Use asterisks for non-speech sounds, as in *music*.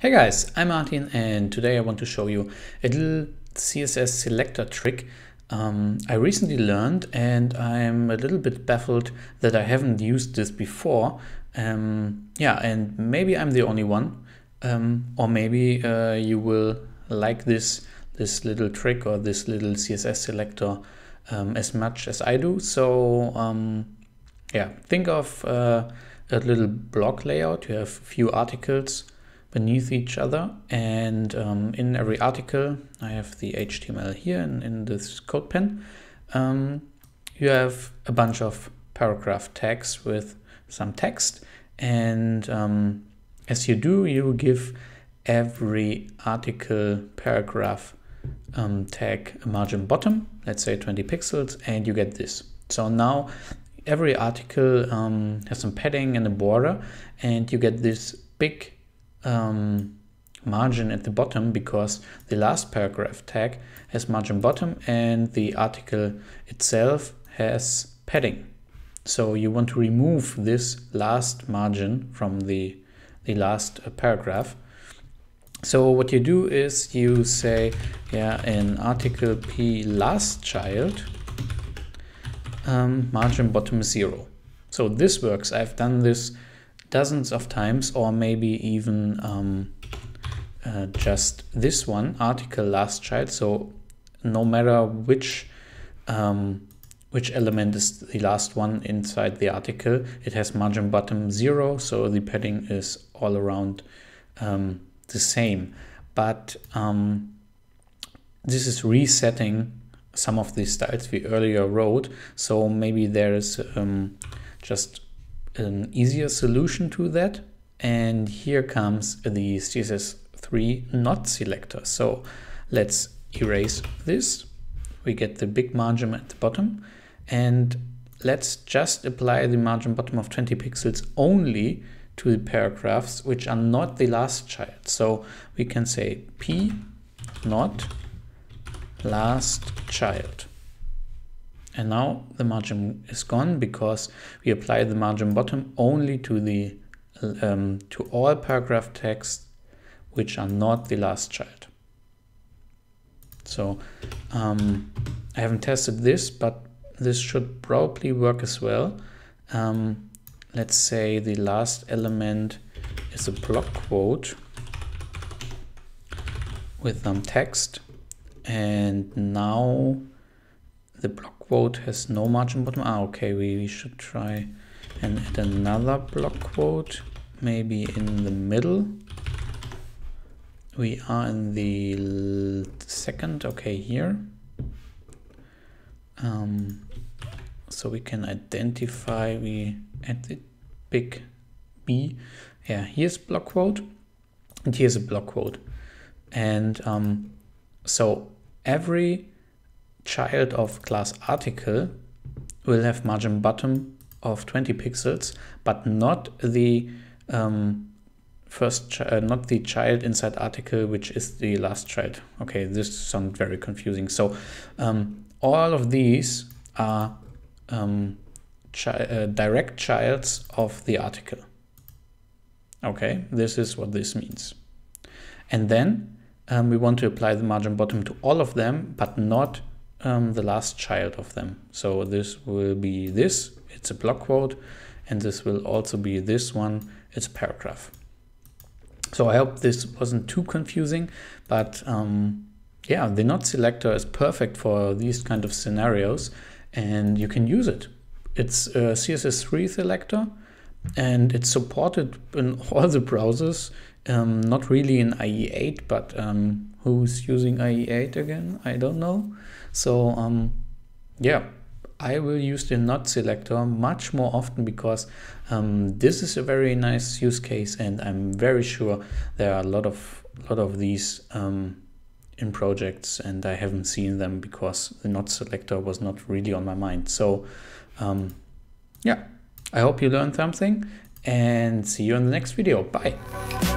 Hey guys, I'm Martin and today I want to show you a little CSS selector trick um, I recently learned and I'm a little bit baffled that I haven't used this before. Um, yeah, and maybe I'm the only one um, or maybe uh, you will like this, this little trick or this little CSS selector um, as much as I do. So um, yeah, think of uh, a little block layout. You have a few articles beneath each other. And um, in every article, I have the HTML here in, in this CodePen. Um, you have a bunch of paragraph tags with some text. And um, as you do, you give every article paragraph um, tag a margin bottom, let's say 20 pixels, and you get this. So now every article um, has some padding and a border, and you get this big um, margin at the bottom because the last paragraph tag has margin bottom and the article itself has padding. So you want to remove this last margin from the, the last uh, paragraph. So what you do is you say, yeah, in article P last child, um, margin bottom zero. So this works. I've done this dozens of times or maybe even um, uh, just this one article last child. So no matter which um, which element is the last one inside the article it has margin bottom zero so the padding is all around um, the same. But um, this is resetting some of the styles we earlier wrote. So maybe there is um, just an easier solution to that. And here comes the CSS3 not selector. So let's erase this. We get the big margin at the bottom and let's just apply the margin bottom of 20 pixels only to the paragraphs which are not the last child. So we can say p not last child. And now the margin is gone because we apply the margin bottom only to the um, to all paragraph text which are not the last child. So um, I haven't tested this, but this should probably work as well. Um, let's say the last element is a block quote with some text and now the block quote has no margin bottom. Ah, okay, we, we should try and add another block quote, maybe in the middle. We are in the second, okay, here. Um, so we can identify, we add the big B. Yeah, here's block quote and here's a block quote. And um, so every child of class article will have margin bottom of 20 pixels, but not the um, first, uh, not the child inside article, which is the last child. Okay, this sounds very confusing. So um, all of these are um, uh, direct childs of the article. Okay, this is what this means. And then um, we want to apply the margin bottom to all of them, but not um, the last child of them. So this will be this, it's a block quote, and this will also be this one, it's a paragraph. So I hope this wasn't too confusing, but um, yeah, the not selector is perfect for these kind of scenarios and you can use it. It's a CSS3 selector and it's supported in *laughs* all the browsers, um, not really in IE8, but um, who's using IE8 again? I don't know. So um, yeah, I will use the not selector much more often because um, this is a very nice use case and I'm very sure there are a lot of lot of these um, in projects and I haven't seen them because the not selector was not really on my mind. So um, yeah, I hope you learned something and see you in the next video. Bye.